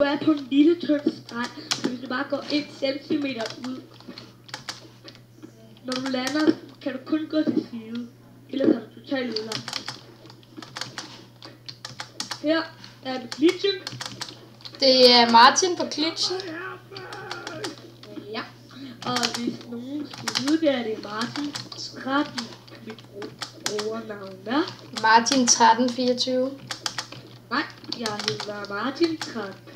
Du er på en lille tynd strand, så hvis du bare går 1 cm ud, når du lander, kan du kun gå til side. Ellers er du totalt udlagt. Her er det glitchen. Det er Martin på glitchen. Ja. Og hvis nogen skulle vide det, er det Martin 13, mit brugernavn er. Martin 1324. Nej, jeg hedder Martin 13.